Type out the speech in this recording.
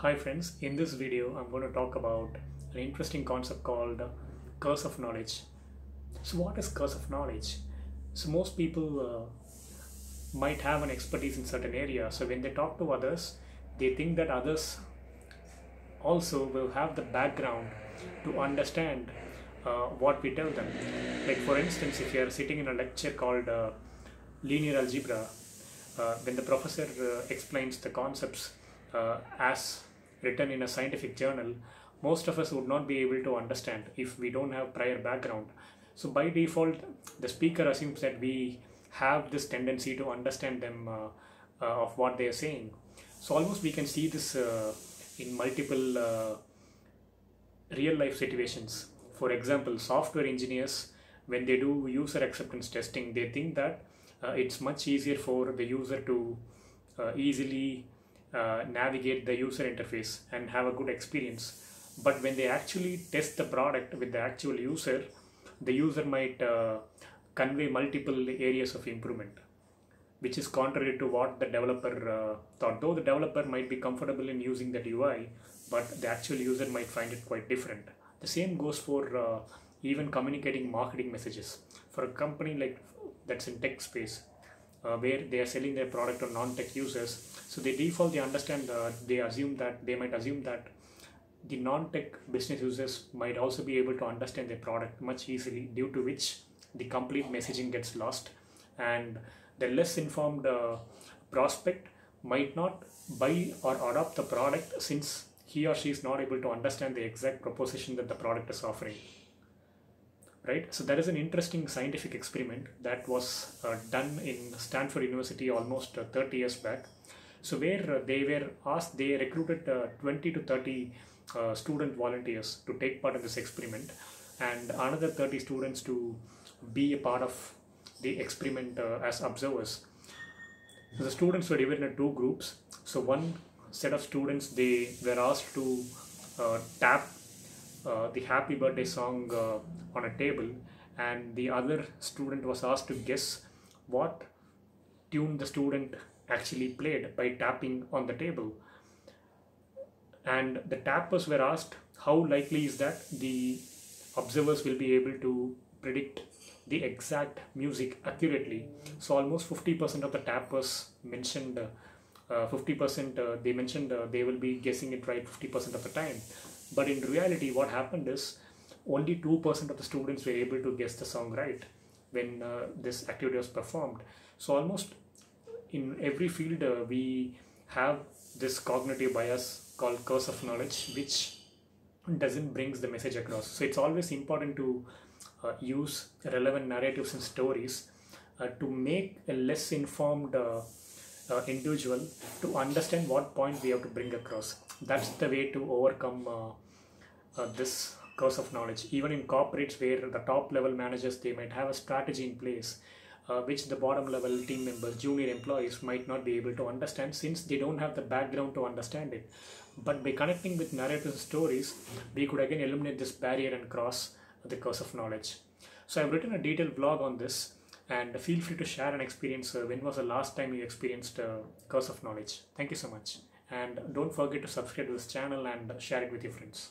Hi friends, in this video I'm going to talk about an interesting concept called curse of knowledge. So what is curse of knowledge? So most people uh, might have an expertise in certain area. So when they talk to others, they think that others also will have the background to understand uh, what we tell them. Like for instance, if you are sitting in a lecture called uh, linear algebra, uh, when the professor uh, explains the concepts uh, as written in a scientific journal, most of us would not be able to understand if we don't have prior background. So by default, the speaker assumes that we have this tendency to understand them uh, uh, of what they are saying. So almost we can see this uh, in multiple uh, real life situations. For example, software engineers, when they do user acceptance testing, they think that uh, it's much easier for the user to uh, easily uh, navigate the user interface and have a good experience. But when they actually test the product with the actual user, the user might uh, convey multiple areas of improvement which is contrary to what the developer uh, thought. Though the developer might be comfortable in using that UI, but the actual user might find it quite different. The same goes for uh, even communicating marketing messages. For a company like that's in tech space, uh, where they are selling their product to non-tech users, so they default they understand uh, they assume that they might assume that the non-tech business users might also be able to understand their product much easily, due to which the complete messaging gets lost. And the less informed uh, prospect might not buy or adopt the product since he or she is not able to understand the exact proposition that the product is offering right so that is an interesting scientific experiment that was uh, done in stanford university almost uh, 30 years back so where uh, they were asked they recruited uh, 20 to 30 uh, student volunteers to take part in this experiment and another 30 students to be a part of the experiment uh, as observers. So the students were divided into two groups. So one set of students they were asked to tap the happy birthday song uh, on a table and the other student was asked to guess what tune the student actually played by tapping on the table and the tappers were asked how likely is that the observers will be able to predict the exact music accurately. So almost 50% of the tappers mentioned, uh, 50% uh, they mentioned uh, they will be guessing it right 50% of the time. But in reality, what happened is only 2% of the students were able to guess the song right when uh, this activity was performed. So almost in every field, uh, we have this cognitive bias called curse of knowledge, which doesn't brings the message across. So it's always important to uh, use relevant narratives and stories uh, to make a less informed uh, individual to understand what point we have to bring across. That's the way to overcome uh, uh, this curse of knowledge. Even in corporates where the top level managers they might have a strategy in place uh, which the bottom level team members, junior employees might not be able to understand since they don't have the background to understand it. But by connecting with narratives and stories, we could again eliminate this barrier and cross the curse of knowledge. So I've written a detailed blog on this and feel free to share an experience. Uh, when was the last time you experienced uh, curse of knowledge? Thank you so much. And don't forget to subscribe to this channel and share it with your friends.